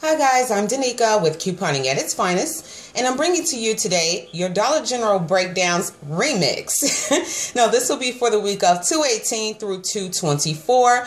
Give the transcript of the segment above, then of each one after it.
Hi guys, I'm Danica with Couponing at its finest, and I'm bringing to you today your Dollar General Breakdowns Remix. now this will be for the week of 218 through 224. Um,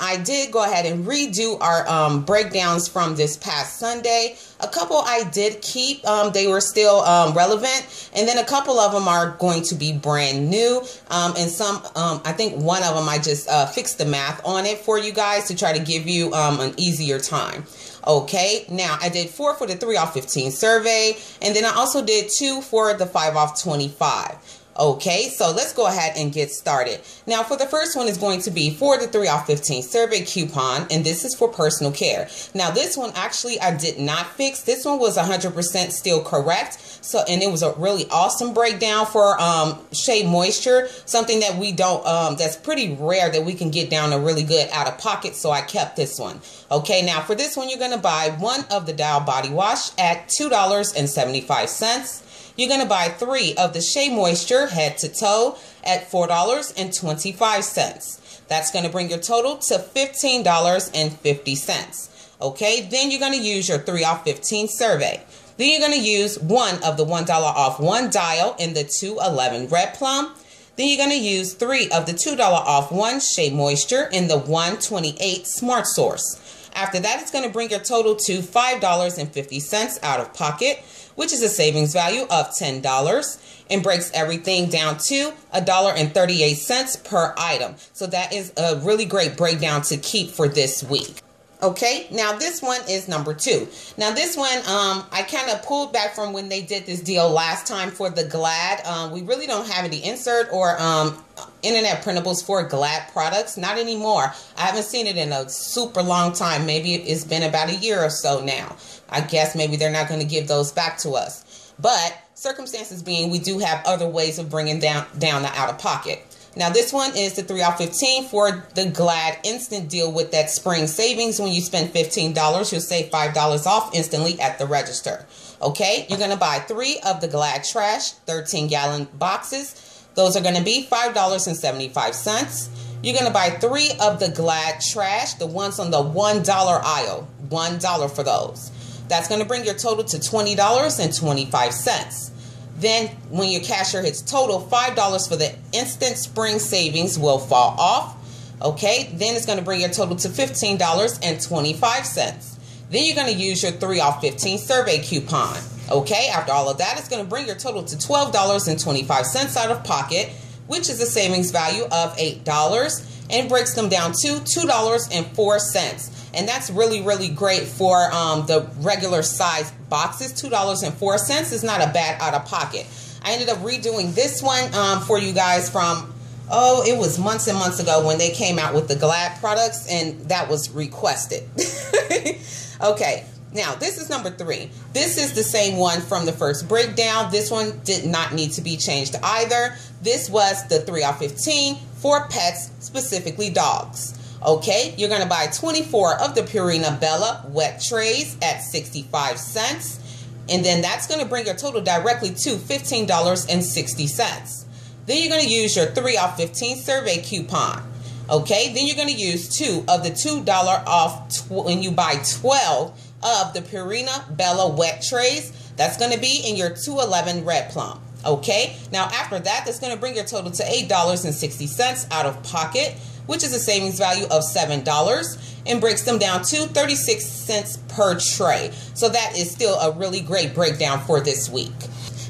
I did go ahead and redo our um, breakdowns from this past Sunday. A couple I did keep, um, they were still um, relevant, and then a couple of them are going to be brand new, um, and some, um, I think one of them I just uh, fixed the math on it for you guys to try to give you an easier time. Okay, now I did four for the three off 15 survey, and then I also did two for the five off 25. Okay, so let's go ahead and get started. Now, for the first one is going to be for the 3 off 15 survey coupon, and this is for personal care. Now, this one actually I did not fix. This one was 100% still correct. So, and it was a really awesome breakdown for um, Shea Moisture, something that we don't, um, that's pretty rare that we can get down a really good out of pocket. So I kept this one. Okay, now for this one, you're going to buy one of the Dial Body Wash at $2.75. You're going to buy three of the Shea Moisture Head to Toe at $4.25. That's going to bring your total to $15.50. Okay, then you're going to use your 3 off 15 survey. Then you're going to use one of the $1 off one dial in the 211 Red Plum. Then you're going to use three of the $2 off one Shea Moisture in the 128 Smart Source. After that, it's going to bring your total to $5.50 out of pocket, which is a savings value of $10 and breaks everything down to $1.38 per item. So that is a really great breakdown to keep for this week. Okay, now this one is number two. Now this one, um, I kind of pulled back from when they did this deal last time for the Glad. Um, we really don't have any insert or um, internet printables for Glad products. Not anymore. I haven't seen it in a super long time. Maybe it's been about a year or so now. I guess maybe they're not going to give those back to us. But circumstances being, we do have other ways of bringing down, down the out of pocket. Now this one is the 3 off 15 for the Glad instant deal with that spring savings. When you spend $15, you'll save $5 off instantly at the register. Okay, you're going to buy three of the Glad Trash 13 gallon boxes. Those are going to be $5.75. You're going to buy three of the Glad Trash, the ones on the $1 aisle. $1 for those. That's going to bring your total to $20.25. Then when your cashier hits total, $5 for the instant spring savings will fall off. Okay, then it's going to bring your total to $15.25. Then you're going to use your 3 off 15 survey coupon. Okay, after all of that, it's going to bring your total to $12.25 out of pocket, which is a savings value of $8 and breaks them down to $2.04 and that's really really great for um, the regular size boxes $2.04 is not a bad out of pocket I ended up redoing this one um, for you guys from oh it was months and months ago when they came out with the Glad products and that was requested okay now, this is number three. This is the same one from the first breakdown. This one did not need to be changed either. This was the 3 off 15 for pets, specifically dogs. Okay, you're going to buy 24 of the Purina Bella wet trays at 65 cents. And then that's going to bring your total directly to $15.60. Then you're going to use your 3 off 15 survey coupon. Okay, then you're going to use two of the $2 off when you buy 12 of the Purina Bella wet trays. That's going to be in your 211 Red Plum. Okay, now after that, that's going to bring your total to $8.60 out of pocket which is a savings value of $7 and breaks them down to 36 cents per tray. So that is still a really great breakdown for this week.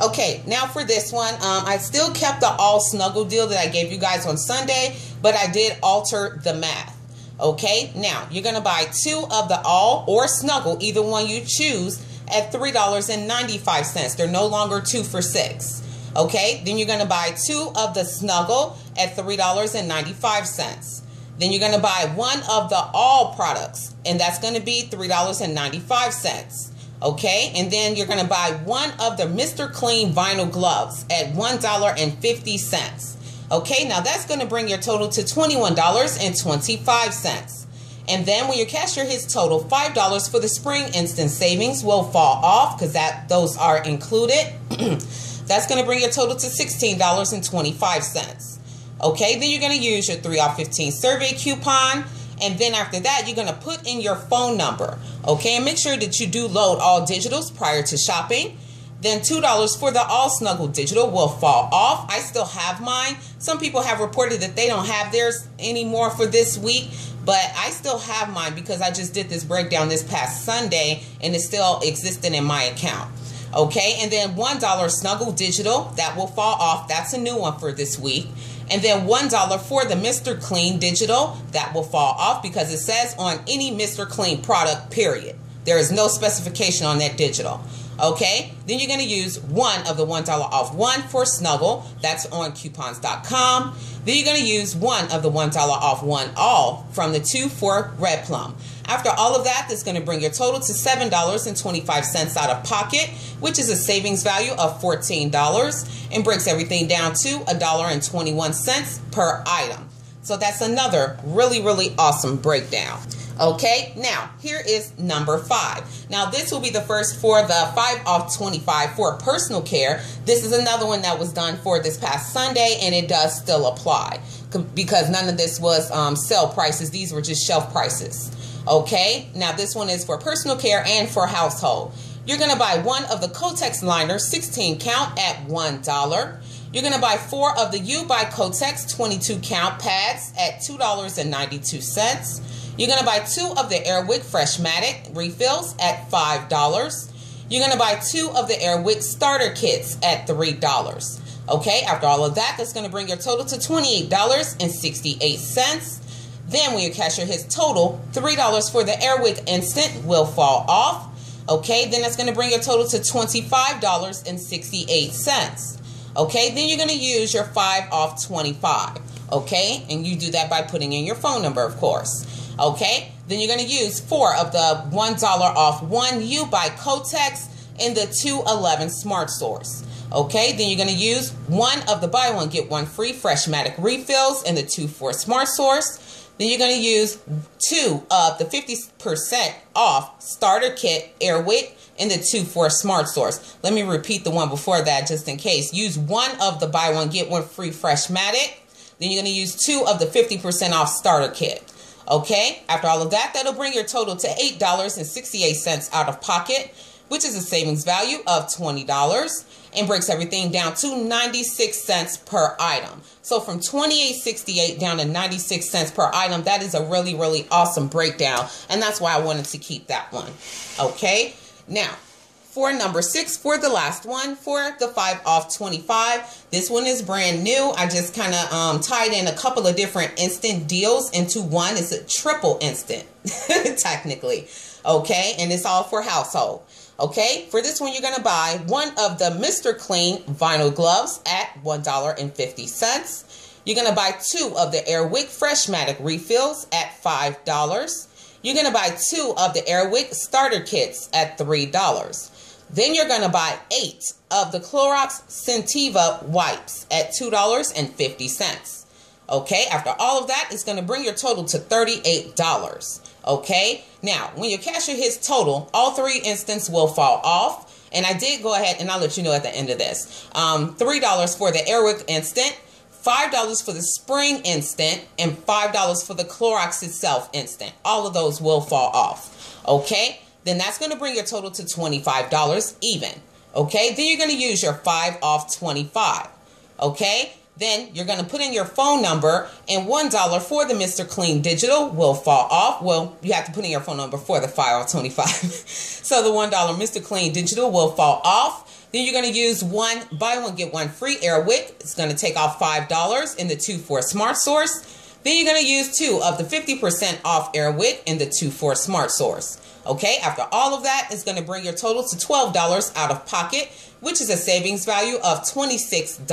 Okay, now for this one, um, I still kept the all snuggle deal that I gave you guys on Sunday, but I did alter the math. Okay, now you're to buy two of the all or snuggle, either one you choose, at $3.95. They're no longer two for six. Okay, then you're going to buy two of the Snuggle at $3.95. Then you're going to buy one of the All products, and that's going to be $3.95. Okay, and then you're going to buy one of the Mr. Clean vinyl gloves at $1.50. Okay, now that's going to bring your total to $21.25. And then when your cashier hits total, $5 for the spring instant savings will fall off because that those are included. That's going to bring your total to $16.25. Okay, then you're going to use your 3 off 15 survey coupon And then after that, you're going to put in your phone number. Okay, and make sure that you do load all digitals prior to shopping. Then $2 for the All Snuggle Digital will fall off. I still have mine. Some people have reported that they don't have theirs anymore for this week, but I still have mine because I just did this breakdown this past Sunday and it's still existing in my account. Okay, and then $1 Snuggle Digital, that will fall off. That's a new one for this week. And then $1 for the Mr. Clean Digital, that will fall off because it says on any Mr. Clean product, period. There is no specification on that digital. Okay, then you're going to use one of the $1 off one for Snuggle. That's on coupons.com. Then you're going to use one of the $1 off one all from the two for Red Plum. After all of that, that's going to bring your total to $7.25 out of pocket, which is a savings value of $14 and breaks everything down to $1.21 per item. So that's another really, really awesome breakdown. Okay, now here is number five. Now, this will be the first for the 5 off 25 for personal care. This is another one that was done for this past Sunday, and it does still apply because none of this was um, sale prices, these were just shelf prices. Okay, now this one is for personal care and for household. You're to buy one of the Kotex liners, 16 count, at $1. You're to buy four of the U by Kotex 22 count pads at $2.92. You're to buy two of the Airwick Freshmatic refills at $5. You're to buy two of the Airwick starter kits at $3. Okay, after all of that, that's to bring your total to $28.68. Then when your cashier hits total, $3 for the Airwick Instant will fall off. Okay, then that's going to bring your total to $25.68. Okay, then you're going to use your 5 off 25. Okay, and you do that by putting in your phone number, of course. Okay, then you're going to use four of the $1 off one U by Kotex in the 211 Smart Source. Okay, then you're going to use one of the buy one get one free Freshmatic refills in the 2-4 Smart Source. Then you're going to use two of the 50% off starter kit Airwick and the 2-4 Smart Source. Let me repeat the one before that just in case. Use one of the buy one get one free Freshmatic. Then you're going to use two of the 50% off starter kit. Okay, after all of that, that'll bring your total to $8.68 out of pocket, which is a savings value of $20 and breaks everything down to 96 cents per item. So from 28.68 down to 96 cents per item, that is a really, really awesome breakdown. And that's why I wanted to keep that one. Okay, now for number six for the last one for the five off 25 this one is brand new i just kind of um, tied in a couple of different instant deals into one it's a triple instant technically okay and it's all for household okay for this one you're to buy one of the mr clean vinyl gloves at $1.50 you're to buy two of the airwick freshmatic refills at $5 you're to buy two of the airwick starter kits at $3 then you're to buy eight of the Clorox Scentiva wipes at $2.50. Okay, after all of that, it's going to bring your total to $38. Okay, now when your cashier hits total, all three instants will fall off. And I did go ahead and I'll let you know at the end of this. Um, $3 for the Airwick Instant, $5 for the Spring Instant, and $5 for the Clorox itself Instant. All of those will fall off. Okay, then that's going to bring your total to $25 even. Okay, then you're going to use your 5 off 25. Okay, then you're going to put in your phone number and $1 for the Mr. Clean Digital will fall off. Well, you have to put in your phone number for the 5 off 25. so the $1 Mr. Clean Digital will fall off. Then you're going to use one, buy one, get one free air wick. It's going to take off $5 in the 2-4 Smart Source. Then you're going to use two of the 50% off air wick in the 2-4 Smart Source. Okay, after all of that, it's going to bring your total to $12 out of pocket, which is a savings value of $26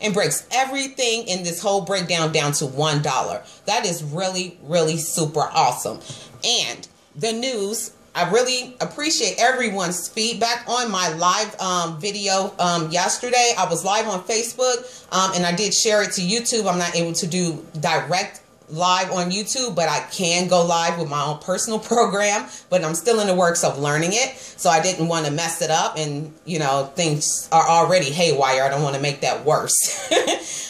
and breaks everything in this whole breakdown down to $1. That is really, really super awesome. And the news I really appreciate everyone's feedback on my live um, video um, yesterday. I was live on Facebook um, and I did share it to YouTube. I'm not able to do direct live on YouTube, but I can go live with my own personal program, but I'm still in the works of learning it. So I didn't want to mess it up and, you know, things are already haywire. I don't want to make that worse.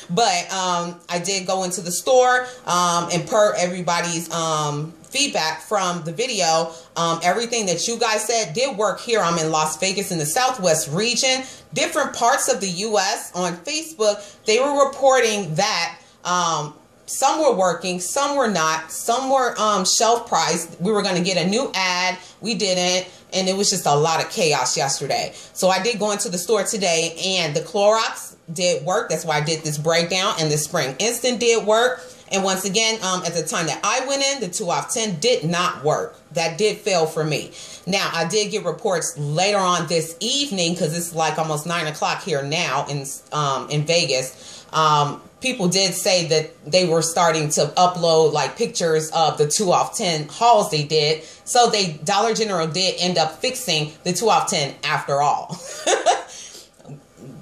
but um, I did go into the store um, and per everybody's um, feedback from the video. Um, everything that you guys said did work here. I'm in Las Vegas in the Southwest region. Different parts of the U.S. on Facebook, they were reporting that um, some were working, some were not, some were um, shelf priced. We were going to get a new ad. We didn't. And it was just a lot of chaos yesterday. So I did go into the store today and the Clorox did work. That's why I did this breakdown. And the Spring Instant did work. And once again, um, at the time that I went in, the 2 off 10 did not work. That did fail for me. Now, I did get reports later on this evening because it's like almost 9 o'clock here now in, um, in Vegas. Um, people did say that they were starting to upload like pictures of the 2 off 10 hauls they did. So they Dollar General did end up fixing the 2 off 10 after all.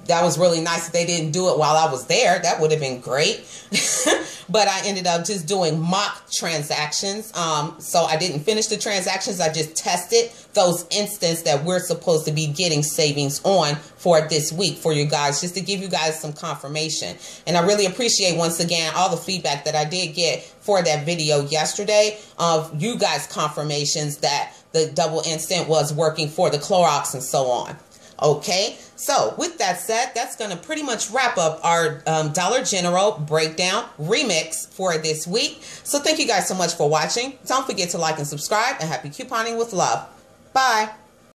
that was really nice that they didn't do it while I was there. That would have been great. but I ended up just doing mock transactions. Um, so I didn't finish the transactions. I just tested those instances that we're supposed to be getting savings on for this week for you guys, just to give you guys some confirmation. And I really appreciate once again all the feedback that I did get for that video yesterday of you guys confirmations that the double instant was working for the Clorox and so on. Okay, so with that said, that's going to pretty much wrap up our um, Dollar General breakdown remix for this week. So thank you guys so much for watching. Don't forget to like and subscribe and happy couponing with love. Bye.